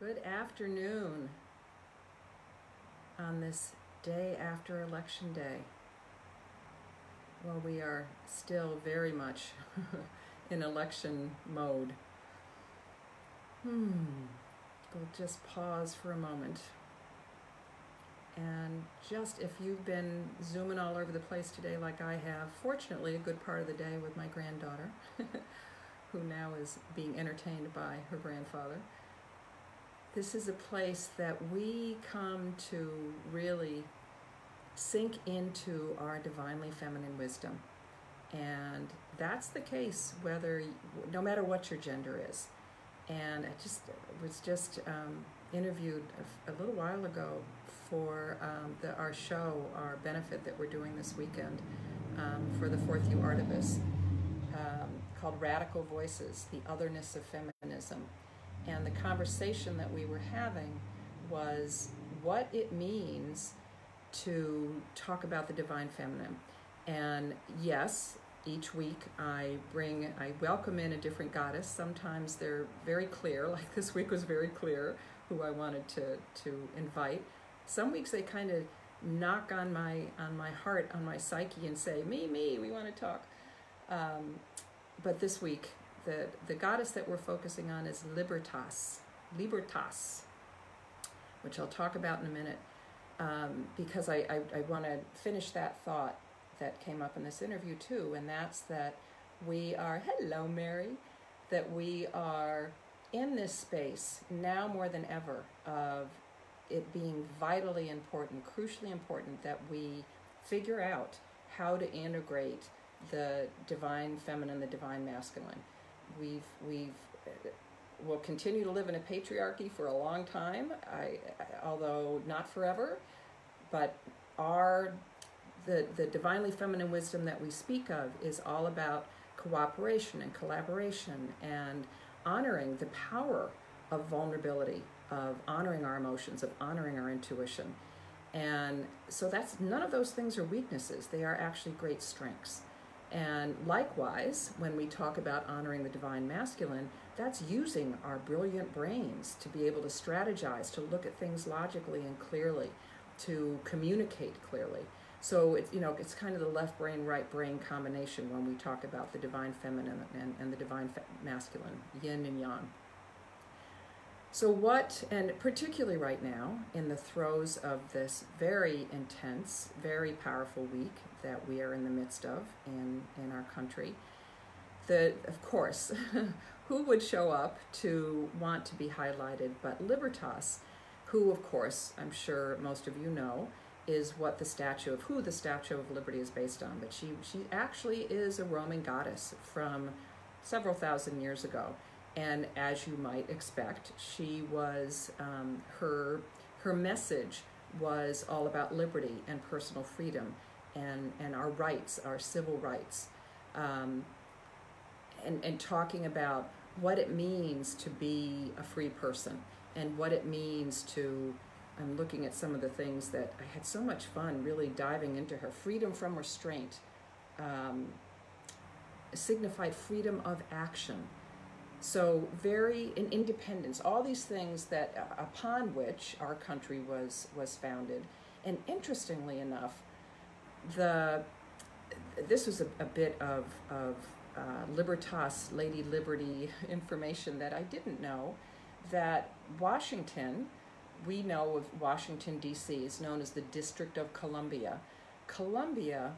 Good afternoon on this day after Election Day. Well, we are still very much in election mode. Hmm. We'll just pause for a moment. And just if you've been zooming all over the place today, like I have, fortunately, a good part of the day with my granddaughter, who now is being entertained by her grandfather this is a place that we come to really sink into our divinely feminine wisdom. And that's the case whether, no matter what your gender is. And I just was just um, interviewed a, a, little while ago for um, the, our show, our benefit that we're doing this weekend um, for the Fourth U Artibus, um, called Radical Voices, the Otherness of Feminism. And the conversation that we were having was what it means to talk about the divine feminine. And yes, each week I bring, I welcome in a different goddess. Sometimes they're very clear, like this week was very clear who I wanted to, to invite. Some weeks they kind of knock on my on my heart, on my psyche, and say, "Me, me, we want to talk." Um, but this week the, the goddess that we're focusing on is Libertas, Libertas, which I'll talk about in a minute, um, because I, I, I want to finish that thought that came up in this interview too, and that's that we are, hello Mary, that we are in this space now more than ever of it being vitally important, crucially important that we figure out how to integrate the divine feminine, the divine masculine we've we've will continue to live in a patriarchy for a long time. I, although not forever, but our the the divinely feminine wisdom that we speak of is all about cooperation and collaboration and honoring the power of vulnerability, of honoring our emotions, of honoring our intuition. And so that's none of those things are weaknesses. They are actually great strengths. And likewise, when we talk about honoring the divine masculine, that's using our brilliant brains to be able to strategize, to look at things logically and clearly, to communicate clearly. So it's you know it's kind of the left brain right brain combination when we talk about the divine feminine and, and the divine masculine, yin and yang. So, what, and particularly right now, in the throes of this very intense, very powerful week that we are in the midst of in, in our country, the, of course, who would show up to want to be highlighted but Libertas, who, of course, I'm sure most of you know, is what the statue of who the Statue of Liberty is based on. But she, she actually is a Roman goddess from several thousand years ago. And as you might expect, she was um, her her message was all about liberty and personal freedom and and our rights, our civil rights, um, and and talking about what it means to be a free person and what it means to I'm looking at some of the things that I had so much fun really diving into her freedom from restraint um, signified freedom of action so very in independence, all these things that uh, upon which our country was was founded. And interestingly enough, the this was a, a bit of of uh, Libertas, Lady Liberty information that I didn't know. That Washington, we know of Washington D.C. is known as the District of Columbia. Columbia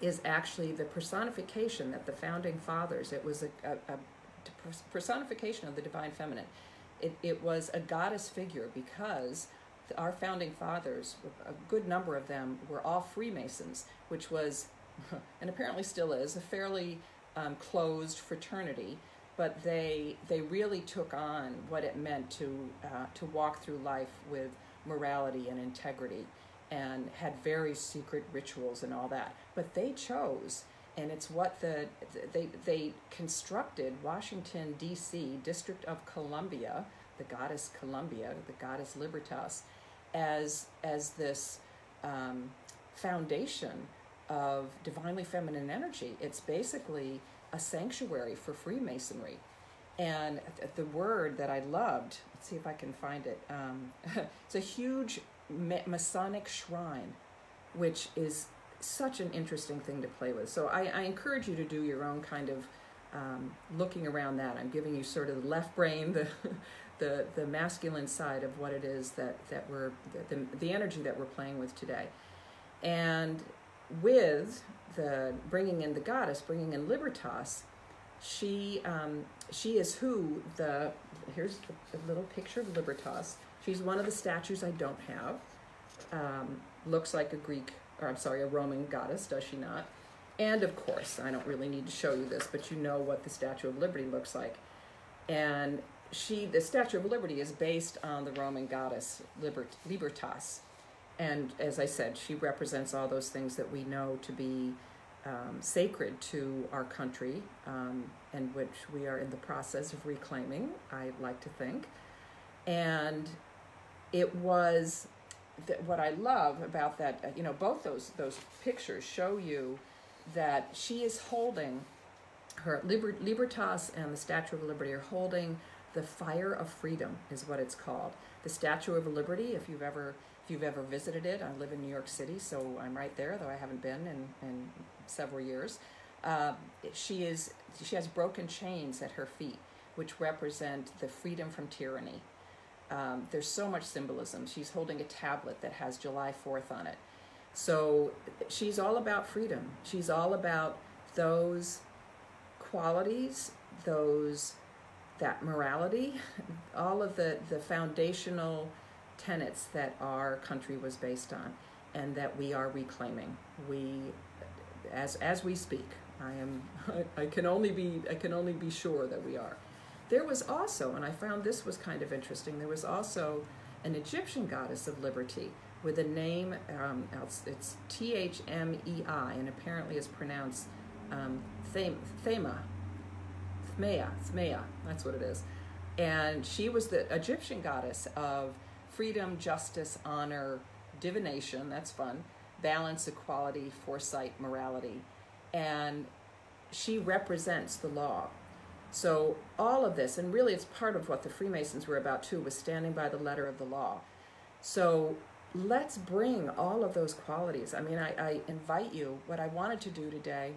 is actually the personification that the founding fathers. It was a, a, a personification of the divine feminine. It, it was a goddess figure because our founding fathers, a good number of them, were all Freemasons, which was, and apparently still is, a fairly um, closed fraternity. But they they really took on what it meant to uh, to walk through life with morality and integrity, and had very secret rituals and all that. But they chose and it's what the they they constructed Washington D.C. District of Columbia, the goddess Columbia, the goddess Libertas, as as this um, foundation of divinely feminine energy. It's basically a sanctuary for Freemasonry, And the word that I loved, let's see if I can find it. Um, it's a huge Masonic shrine, which is such an interesting thing to play with. So I, I encourage you to do your own kind of um, looking around that. I'm giving you sort of the left brain, the the the masculine side of what it is that that we're the the energy that we're playing with today, and with the bringing in the goddess, bringing in Libertas, she um, she is who the here's a little picture of Libertas. She's one of the statues I don't have. Um, looks like a Greek, or I'm sorry, a Roman goddess, does she not? And of course, I don't really need to show you this, but you know what the Statue of Liberty looks like. And she, the Statue of Liberty is based on the Roman goddess Libert, Libertas. And as I said, she represents all those things that we know to be um, sacred to our country um, and which we are in the process of reclaiming, I like to think. And it was what I love about that, you know, both those those pictures show you that she is holding her Liber, Libertas and the Statue of Liberty are holding the fire of freedom is what it's called. The Statue of Liberty, if you've ever if you've ever visited it, I live in New York City, so I'm right there, though I haven't been in, in several years. Uh, she is she has broken chains at her feet, which represent the freedom from tyranny. Um, there's so much symbolism. She's holding a tablet that has July 4th on it. So she's all about freedom. She's all about those qualities, those that morality, all of the, the foundational tenets that our country was based on and that we are reclaiming. We as as we speak. I am I, I can only be I can only be sure that we are. There was also, and I found this was kind of interesting, there was also an Egyptian goddess of liberty with a name, um, it's T H M E I, and apparently is pronounced um, Thema, Thmea, Thmea, that's what it is. And she was the Egyptian goddess of freedom, justice, honor, divination, that's fun, balance, equality, foresight, morality. And she represents the law. So all of this, and really it's part of what the Freemasons were about too, was standing by the letter of the law. So let's bring all of those qualities. I mean, I, I invite you, what I wanted to do today,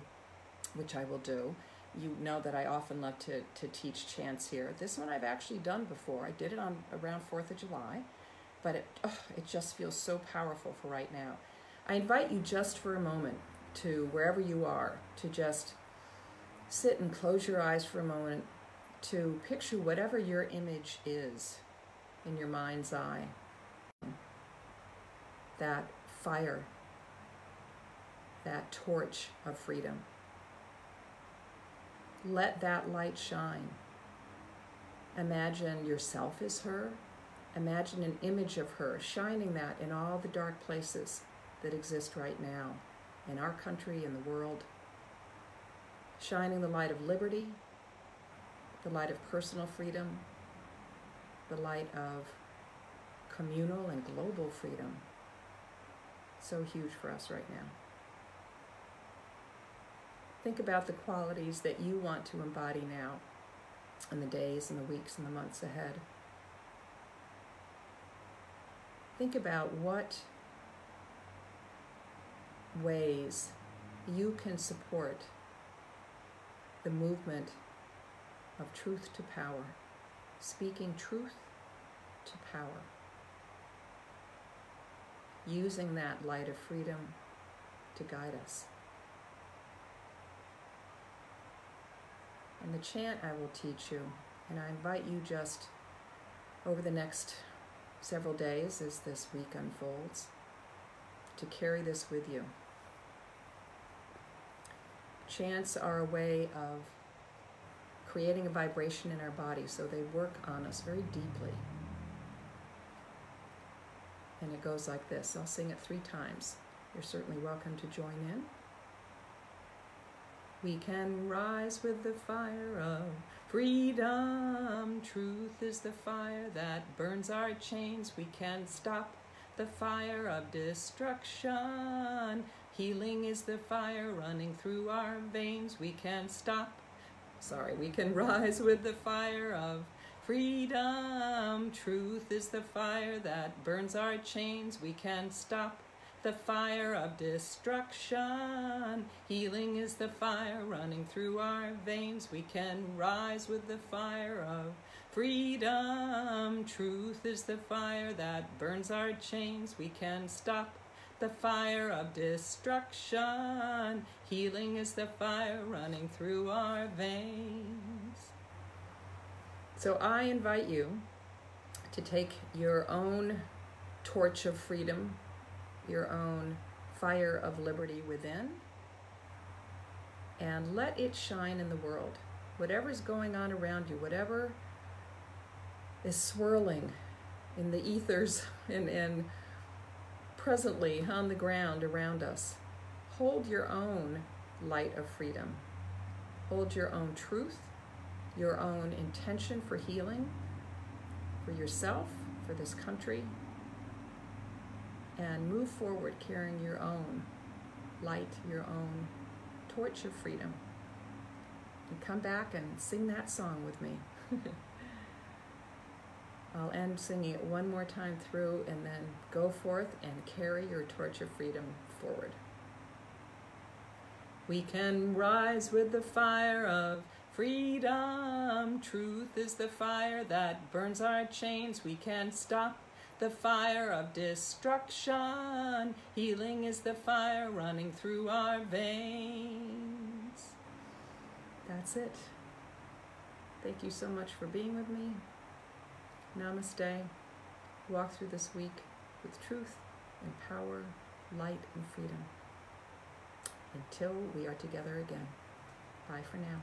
which I will do, you know that I often love to, to teach chants here. This one I've actually done before. I did it on around 4th of July, but it, oh, it just feels so powerful for right now. I invite you just for a moment to wherever you are to just sit and close your eyes for a moment to picture whatever your image is in your mind's eye that fire, that torch of freedom. Let that light shine. Imagine yourself as her. Imagine an image of her, shining that in all the dark places that exist right now in our country, in the world. Shining the light of liberty, the light of personal freedom, the light of communal and global freedom so huge for us right now. Think about the qualities that you want to embody now in the days and the weeks and the months ahead. Think about what ways you can support the movement of truth to power, speaking truth to power using that light of freedom to guide us. And the chant I will teach you, and I invite you just over the next several days as this week unfolds to carry this with you. Chants are a way of creating a vibration in our body, so they work on us very deeply and it goes like this. I'll sing it three times. You're certainly welcome to join in. We can rise with the fire of freedom. Truth is the fire that burns our chains. We can stop the fire of destruction. Healing is the fire running through our veins. We can stop sorry, we can rise with the fire of freedom. Truth is the fire that burns our chains. We can stop the fire of destruction. Healing is the fire running through our veins. We can rise with the fire of freedom. Truth is the fire that burns our chains. We can stop the fire of destruction. Healing is the fire running through our veins. So I invite you to take your own torch of freedom your own fire of liberty within and let it shine in the world. Whatever's going on around you, whatever is swirling in the ethers and, and presently on the ground around us, hold your own light of freedom. Hold your own truth, your own intention for healing, for yourself, for this country, and move forward carrying your own light, your own torch of freedom. And come back and sing that song with me. I'll end singing it one more time through and then go forth and carry your torch of freedom forward. We can rise with the fire of freedom. Truth is the fire that burns our chains. We can stop the fire of destruction. Healing is the fire running through our veins. That's it. Thank you so much for being with me. Namaste. Walk through this week with truth and power, light and freedom. Until we are together again. Bye for now.